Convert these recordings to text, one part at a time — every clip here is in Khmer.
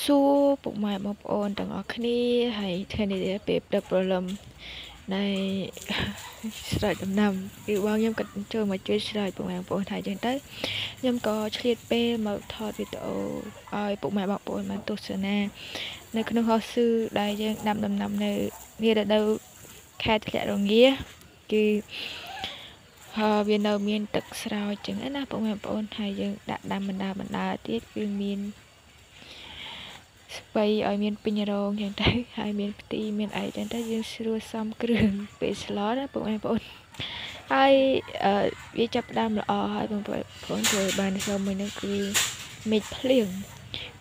សួរពុកម៉ែបងប្អូនទាំងអស់គ្នាហើយថ្ងៃនេះពេលព្រឹកព្រលឹមនៃស្រែកដំណាំគឺបងខ្ញុំក៏ចូលមកជួយស្រែកពុកម៉ែបងប្អូនថាអញ្ចឹងទៅខ្ញុំក៏ឆ្លៀតពេលមកថតវីដេអូឲ្យពុកម៉ែបងប្អូនបានទស្សនា នៅក្នុងហោស៊ឺដែលយើងដាំដំណាំនៅនារដូវខែធ្លាក់រងាគឺហើយវានៅមានទឹកស្រោចចឹងណាពុកម៉ែបងប្អូនហើយយើងដាក់ដាំបណ្ដាបណ្ដាទៀតគឺមាន ស្បៃឲ្យមានពេញរងចឹងទៅហើយមានផ្ទីមានអីចឹងទៅយើងស្រួលសំគ្រឿងពេលស្លណាបងប្អូនហើយវាចាប់ផ្ដើមល្អហើយបងប្អូនធ្វើបានសូមមួយនោះគឺមេឃភ្លៀង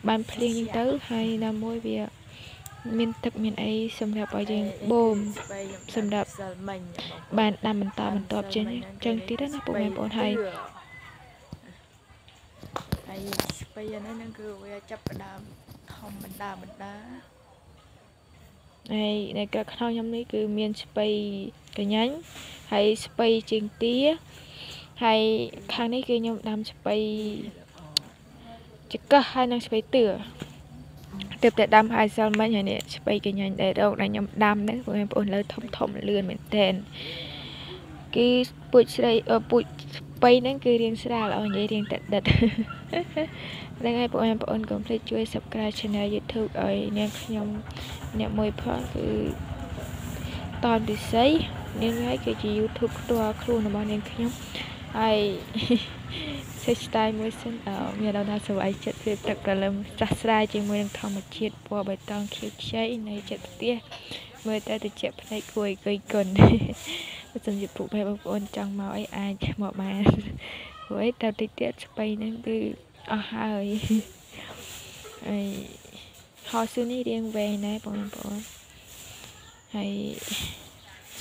បានភ្លៀងចឹងទៅហើយណាមួយវាមានទឹកមានអីសម្រាប់ឲ្យយើងបូមសម្រាប់បានដាំបន្តបន្តចេញចឹងទៀតណាបងប្អូនហើយហើយស្ពៃអានេះគឺវាចាប់ផ្ដើម ធំបណ្ដាបណ្ដាហើយនៅក្រៅខ្នងខ្ញុំនេះគឺមានស្ពៃកញ្ញាញ់ហើយស្ពៃជើងទាហើយខាងនេះគឺខ្ញុំដាំស្ពៃចកះហើយនិងស្ពៃទឿទើបតែដាំហើយសល់មិញហើយនេះស្ពៃកញ្ញាញ់ដែលរកដែលខ្ញុំដាំហ្នឹងបងប្អូនលើធំធំលឿនមែនតើគឺពូជស្រីពូជស្ពៃ ហ្នឹងគឺរៀងស្រាលអស់និយាយរៀងដិតដិតហ្នឹងហើយបងប្អូនកុំភ្លេចជួយ Subscribe Channel YouTube ឲ្យនាងខ្ញុំអ្នកមួយផងគឺតនពិសីនាងហើយគឺជា YouTube ផ្ទាល់ខ្លួនរបស់នាងខ្ញុំហើយសេចស្ទាយមួយសិនអឺមានដល់ថាសវ័យចិត្តពេលទឹកកលឹមស្រស់ស្រាយជាមួយនឹងធម្មជាតិពណ៌បៃតងខៀវខ្ចីនៃចិត្តផ្ទះមើលទៅទៅជាផ្នែកគួរឲ្យកុយគុណ បើសិនជាពុកបងប្អូនចង់មកអីអាចមកបានព្រោះអីតើតិចទៀតស្បៃហ្នឹងគឺអស់ហើយហើយហោស៊ឺនេះរៀងវែងដែរបងប្អូនហើយ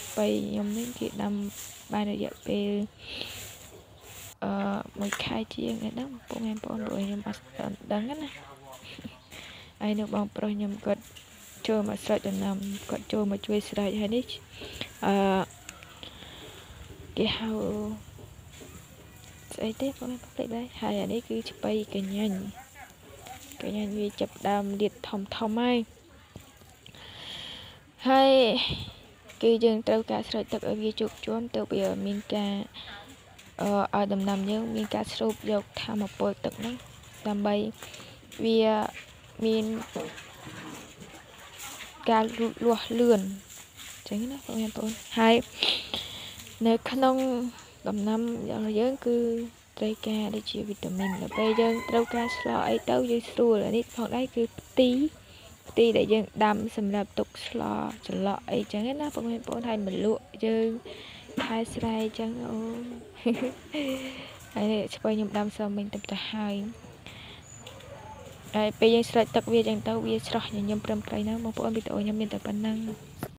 ស្បៃខ្ញុំនេះគេដាំបានរយៈពេលអឺមួយខែជាងហ្នឹងបងប្អូនព្រោះខ្ញុំអត់ដឹងណាហើយនៅបងប្រុសខ្ញុំគាត់ចូលមកស្រែកដំណាំគាត់ចូលមកជួយស្រែកហើយនេះអឺ គេហៅស្អីទេបងប្អូនភ្លេចដែរហើយអានេះគឺឆ្បៃកញ្ញាញ់កញ្ញាញ់វាចាប់ដើមលាតធំធំហើយហើយគឺយើងត្រូវការស្រោចទឹកឲ្យវាជោគជាំទៅវាមានការអឺឲ្យដំណាំយើងមានការស្រូបយកធម្មពលទឹកហ្នឹងដើម្បីវាមានការលូតលាស់លឿនអញ្ចឹងណាបងប្អូនហើយ នៅក្នុងដំណាំរបស់យើងគឺត្រូវការដូចជាវីតាមីនដល់ពេលយើងត្រូវការស្លអីទៅយើងស្រួលអានេះផងដែរគឺផ្ទីផ្ទីដែលយើងដាំសម្រាប់ទុកស្លច្រឡក់អីចឹងណាបងប្អូនហើយមលក់យើងខែស្រែចឹងអូហើយស្ពៃខ្ញុំដាំសមិញទៅទៅហើយហើយពេលយើងស្រោចទឹកវាចឹងទៅវាស្រស់ញញឹមព្រមព្រៃណាបងប្អូនវីដេអូខ្ញុំមានតែប៉ុណ្ណឹង